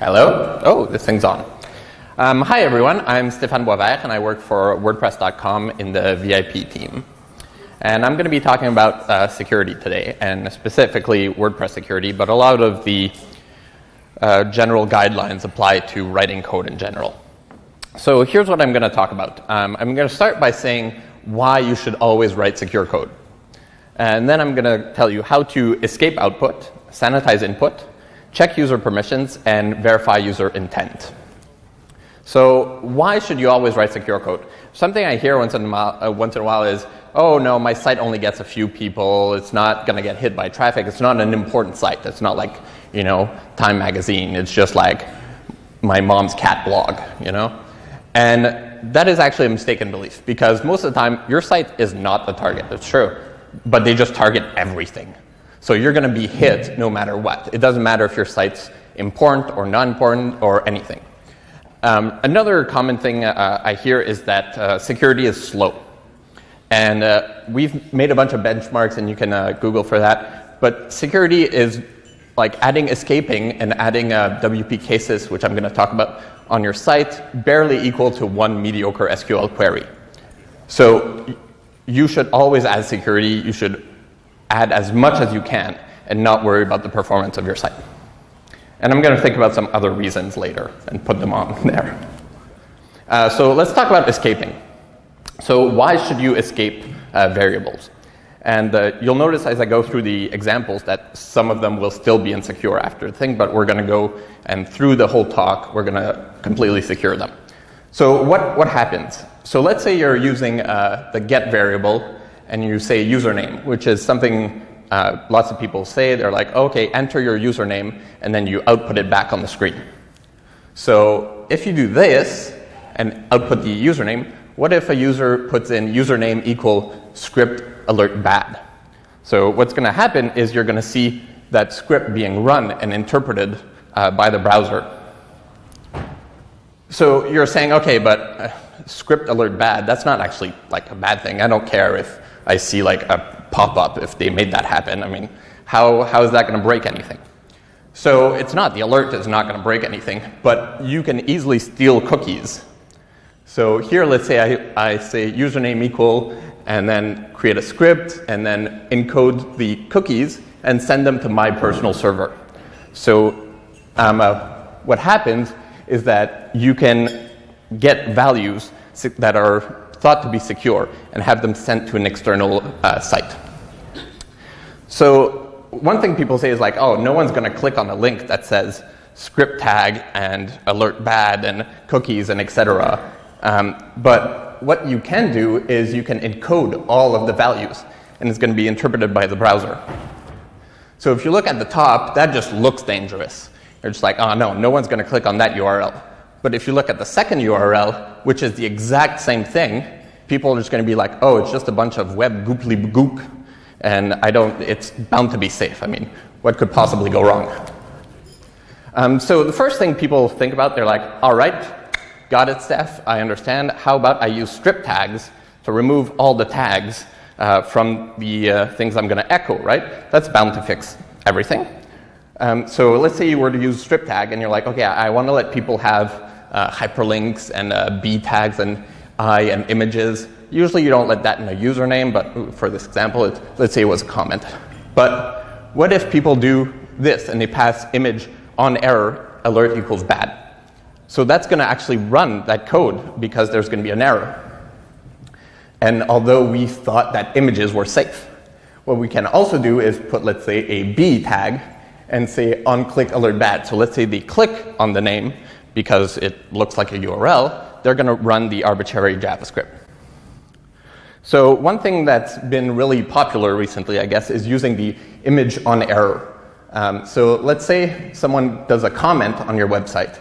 Hello? Oh, this thing's on. Um, hi, everyone. I'm Stéphane Boisvert, and I work for WordPress.com in the VIP team. And I'm going to be talking about uh, security today, and specifically WordPress security, but a lot of the uh, general guidelines apply to writing code in general. So here's what I'm going to talk about. Um, I'm going to start by saying why you should always write secure code. And then I'm going to tell you how to escape output, sanitize input, check user permissions, and verify user intent. So why should you always write secure code? Something I hear once in a while, uh, once in a while is, oh no, my site only gets a few people. It's not going to get hit by traffic. It's not an important site. It's not like, you know, Time Magazine. It's just like my mom's cat blog, you know? And that is actually a mistaken belief because most of the time your site is not the target. It's true. But they just target everything. So you're going to be hit no matter what. It doesn't matter if your site's important or non important or anything. Um, another common thing uh, I hear is that uh, security is slow. And uh, we've made a bunch of benchmarks, and you can uh, Google for that. But security is like adding escaping and adding uh, WP kses, which I'm going to talk about on your site, barely equal to one mediocre SQL query. So you should always add security. You should add as much as you can and not worry about the performance of your site. And I'm going to think about some other reasons later and put them on there. Uh, so let's talk about escaping. So why should you escape uh, variables? And uh, you'll notice as I go through the examples that some of them will still be insecure after the thing, but we're going to go and through the whole talk, we're going to completely secure them. So what, what happens? So let's say you're using uh, the get variable and you say username, which is something uh, lots of people say. They're like, okay, enter your username, and then you output it back on the screen. So if you do this and output the username, what if a user puts in username equal script alert bad? So what's going to happen is you're going to see that script being run and interpreted uh, by the browser. So you're saying, okay, but uh, script alert bad, that's not actually like a bad thing. I don't care if I see like a pop up if they made that happen. I mean, how, how is that going to break anything? So it's not, the alert is not going to break anything, but you can easily steal cookies. So here, let's say I, I say username equal and then create a script and then encode the cookies and send them to my personal server. So um, uh, what happens is that you can get values that are thought to be secure and have them sent to an external uh, site. So one thing people say is like, oh, no one's going to click on a link that says script tag and alert bad and cookies and etc. Um, but what you can do is you can encode all of the values and it's going to be interpreted by the browser. So if you look at the top, that just looks dangerous. You're just like, oh no, no one's going to click on that URL. But if you look at the second URL, which is the exact same thing, people are just going to be like, oh, it's just a bunch of web gooply gook, and I don't, it's bound to be safe. I mean, what could possibly go wrong? Um, so the first thing people think about, they're like, all right, got it, Steph, I understand. How about I use strip tags to remove all the tags uh, from the uh, things I'm going to echo, right? That's bound to fix everything. Um, so let's say you were to use strip tag and you're like, okay, I want to let people have hyperlinks and uh, B tags and I and images. Usually you don't let that in a username, but for this example, it, let's say it was a comment. But what if people do this and they pass image on error alert equals bad? So that's going to actually run that code because there's going to be an error. And although we thought that images were safe, what we can also do is put, let's say, a B tag and say on click alert bad. So let's say they click on the name because it looks like a URL, they're going to run the arbitrary JavaScript. So one thing that's been really popular recently, I guess, is using the image on error. Um, so let's say someone does a comment on your website,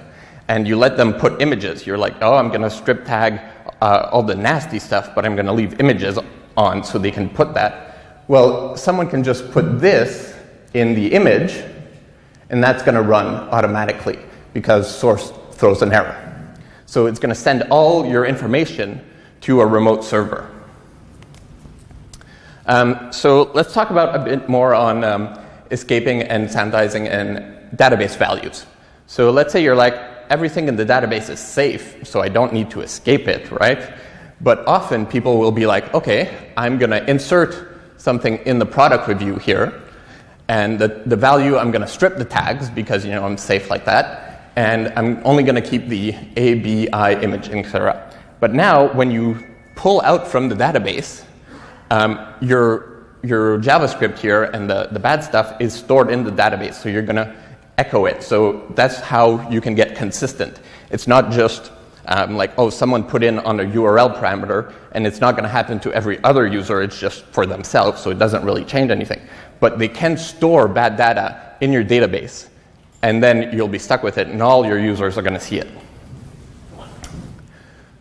and you let them put images. You're like, oh, I'm going to strip tag uh, all the nasty stuff, but I'm going to leave images on so they can put that. Well, someone can just put this in the image, and that's going to run automatically because source throws an error. So it's going to send all your information to a remote server. Um, so let's talk about a bit more on um, escaping and sanitizing and database values. So let's say you're like, everything in the database is safe, so I don't need to escape it, right? But often people will be like, okay, I'm going to insert something in the product review here, and the, the value, I'm going to strip the tags because, you know, I'm safe like that, and I'm only going to keep the A, B, I image, in etc. But now, when you pull out from the database, um, your, your JavaScript here and the, the bad stuff is stored in the database, so you're going to echo it. So that's how you can get consistent. It's not just um, like, oh, someone put in on a URL parameter, and it's not going to happen to every other user, it's just for themselves, so it doesn't really change anything. But they can store bad data in your database, and then you'll be stuck with it, and all your users are going to see it.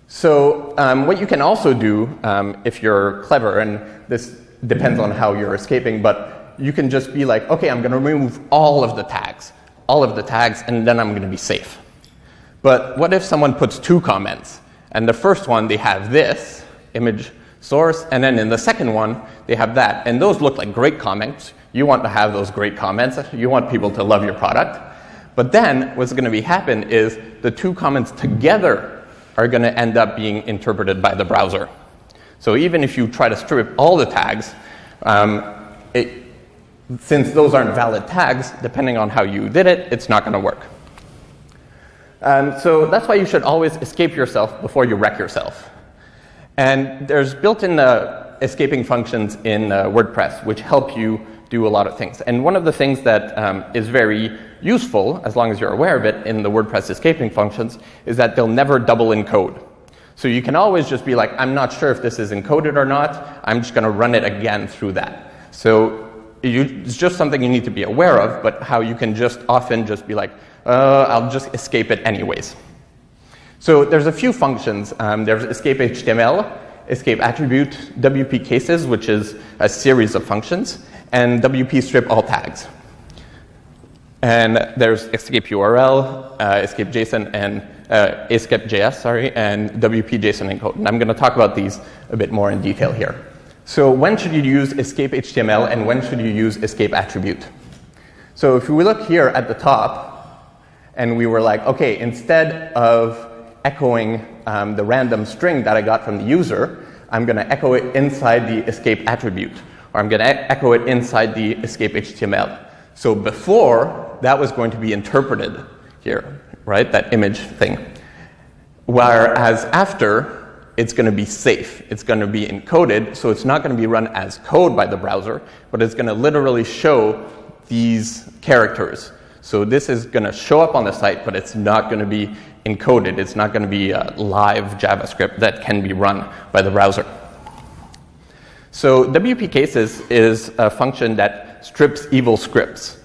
So, um, what you can also do um, if you're clever, and this depends on how you're escaping, but you can just be like, okay, I'm going to remove all of the tags all of the tags, and then I'm going to be safe. But what if someone puts two comments? And the first one, they have this image source, and then in the second one, they have that. And those look like great comments. You want to have those great comments. You want people to love your product. But then what's going to be happen is the two comments together are going to end up being interpreted by the browser. So even if you try to strip all the tags, um, it, since those aren't valid tags, depending on how you did it, it's not going to work. Um, so that's why you should always escape yourself before you wreck yourself. And there's built-in uh, escaping functions in uh, WordPress which help you do a lot of things. And one of the things that um, is very useful, as long as you're aware of it, in the WordPress escaping functions, is that they'll never double encode. So you can always just be like, I'm not sure if this is encoded or not. I'm just going to run it again through that. So you, it's just something you need to be aware of, but how you can just often just be like, uh, I'll just escape it anyways. So there's a few functions. Um, there's escape HTML, escape attribute, WP kses, which is a series of functions, and WP strip all tags. And there's escape URL, uh, escape JSON, and uh, escape JS, sorry, and WP JSON encode. And I'm going to talk about these a bit more in detail here. So when should you use escape HTML and when should you use escape attribute? So if we look here at the top and we were like, okay, instead of echoing um, the random string that I got from the user, I'm going to echo it inside the escape attribute, I'm going to echo it inside the escape HTML. So before, that was going to be interpreted here, right? That image thing. Whereas after, it's going to be safe. It's going to be encoded, so it's not going to be run as code by the browser, but it's going to literally show these characters. So this is going to show up on the site, but it's not going to be encoded. It's not going to be a live JavaScript that can be run by the browser. So WP kses is a function that strips evil scripts.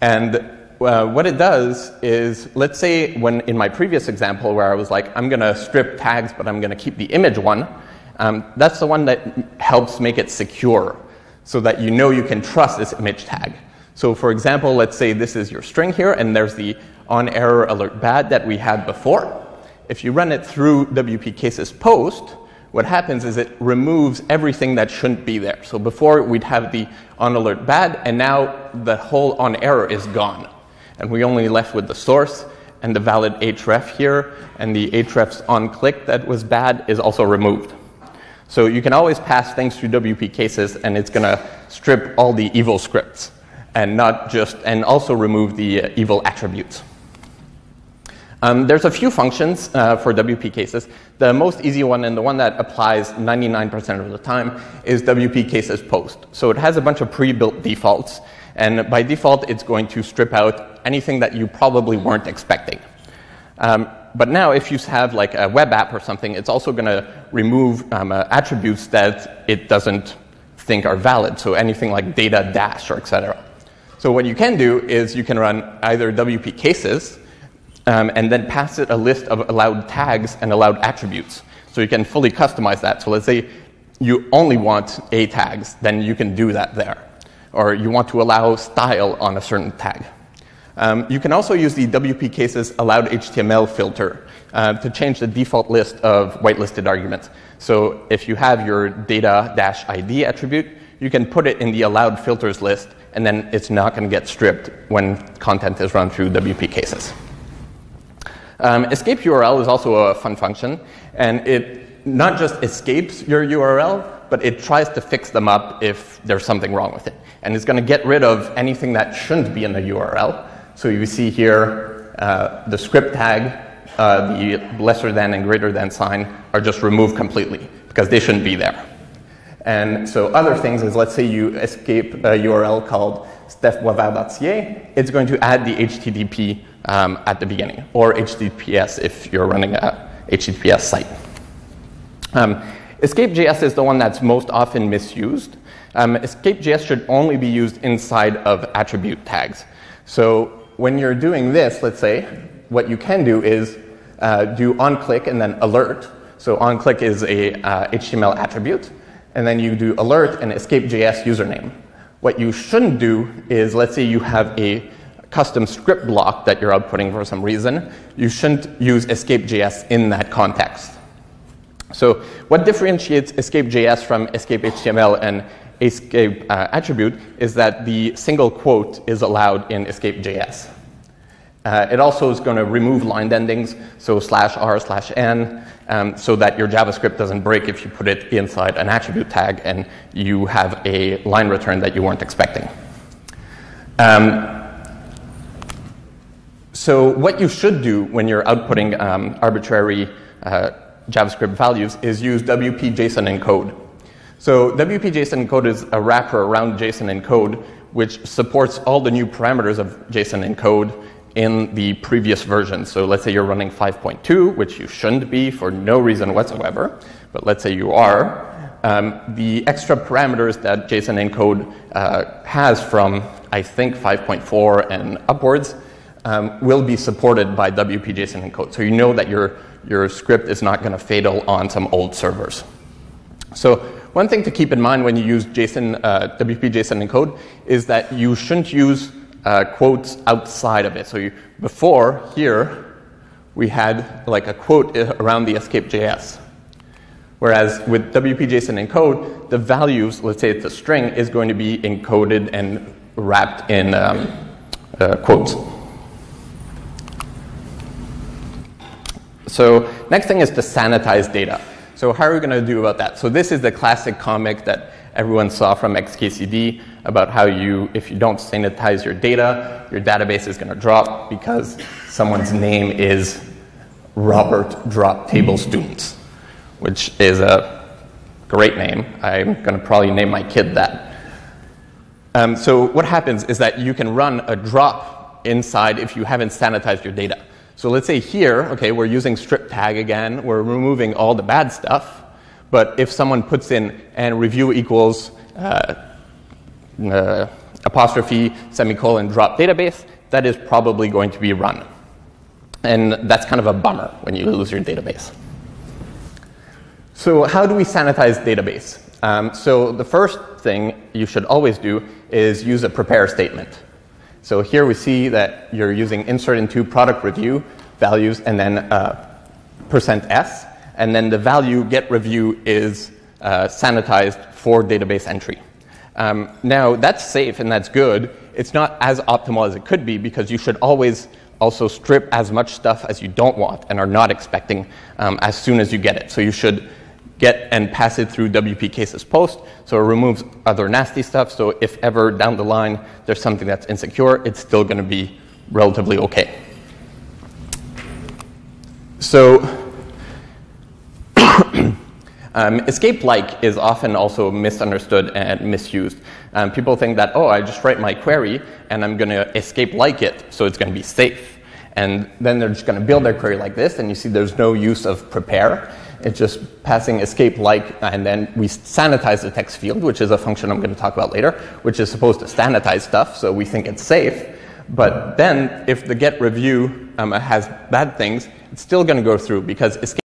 And uh, what it does is, let's say when in my previous example where I was like, I'm going to strip tags, but I'm going to keep the image one, um, that's the one that helps make it secure so that you know you can trust this image tag. So for example, let's say this is your string here, and there's the on error alert bad that we had before. If you run it through WP kses post, what happens is it removes everything that shouldn't be there. So before we'd have the on alert bad, and now the whole on error is gone and we only left with the source and the valid href here, and the href's on click that was bad is also removed. So you can always pass things through WP kses, and it's going to strip all the evil scripts and not just, and also remove the uh, evil attributes. Um, there's a few functions uh, for WP kses. The most easy one and the one that applies 99% of the time is WP kses post. So it has a bunch of pre-built defaults, and by default, it's going to strip out anything that you probably weren't expecting. Um, but now, if you have like a web app or something, it's also going to remove um, uh, attributes that it doesn't think are valid. So anything like data dash or etc. So what you can do is you can run either WP kses um, and then pass it a list of allowed tags and allowed attributes. So you can fully customize that. So let's say you only want A tags, then you can do that there. Or you want to allow style on a certain tag. Um, you can also use the WP kses allowed HTML filter uh, to change the default list of whitelisted arguments. So if you have your data-id attribute, you can put it in the allowed filters list, and then it's not going to get stripped when content is run through WP kses. Um, escape URL is also a fun function, and it not just escapes your URL, but it tries to fix them up if there's something wrong with it. And it's going to get rid of anything that shouldn't be in the URL. So you see here uh, the script tag, uh, the lesser than and greater than sign are just removed completely because they shouldn't be there. And so other things is let's say you escape a URL called stephboisvert.ca, it's going to add the HTTP um, at the beginning, or HTTPS if you're running a HTTPS site. Um, Escape.js is the one that's most often misused. Um, Escape.js should only be used inside of attribute tags. So when you're doing this, let's say, what you can do is uh, do onClick and then alert. So onClick is a uh, HTML attribute, and then you do alert and escape.js username. What you shouldn't do is, let's say you have a custom script block that you're outputting for some reason, you shouldn't use escape.js in that context. So what differentiates escape.js from escape.html and escape uh, attribute is that the single quote is allowed in escape.js. Uh, it also is going to remove line endings, so slash r slash n, um, so that your JavaScript doesn't break if you put it inside an attribute tag and you have a line return that you weren't expecting. Um, so what you should do when you're outputting um, arbitrary uh, JavaScript values is use WP JSON encode. So WP JSON encode is a wrapper around JSON encode which supports all the new parameters of JSON encode in the previous version. So let's say you're running 5.2, which you shouldn't be for no reason whatsoever, but let's say you are. Um, the extra parameters that JSON encode uh, has from, I think, 5.4 and upwards um, will be supported by WP JSON encode. So you know that your, your script is not going to fatal on some old servers. So one thing to keep in mind when you use JSON, uh, WP JSON encode is that you shouldn't use uh, quotes outside of it. So you, before here, we had like a quote around the escape.js. Whereas with WP-JSON encode, the values, let's say it's a string, is going to be encoded and wrapped in um, uh, quotes. So next thing is to sanitize data. So how are we going to do about that? So this is the classic comic that everyone saw from XKCD about how you, if you don't sanitize your data, your database is going to drop because someone's name is Robert Drop Table Students, which is a great name. I'm going to probably name my kid that. Um, so what happens is that you can run a drop inside if you haven't sanitized your data. So let's say here, okay, we're using strip tag again. We're removing all the bad stuff. But if someone puts in and review equals uh, uh, apostrophe, semicolon, drop database, that is probably going to be run. And that's kind of a bummer when you lose your database. So how do we sanitize database? Um, so the first thing you should always do is use a prepare statement. So here we see that you're using insert into product review values and then uh, percent %s and then the value get review is uh, sanitized for database entry. Um, now, that's safe and that's good. It's not as optimal as it could be because you should always also strip as much stuff as you don't want and are not expecting um, as soon as you get it. So you should get and pass it through WP kses post so it removes other nasty stuff. So if ever down the line there's something that's insecure, it's still going to be relatively okay. So um, escape-like is often also misunderstood and misused. Um, people think that, oh, I just write my query and I'm going to escape-like it, so it's going to be safe. And then they're just going to build their query like this, and you see there's no use of prepare. It's just passing escape-like, and then we sanitize the text field, which is a function I'm going to talk about later, which is supposed to sanitize stuff, so we think it's safe. But then, if the get review um, has bad things, it's still going to go through because escape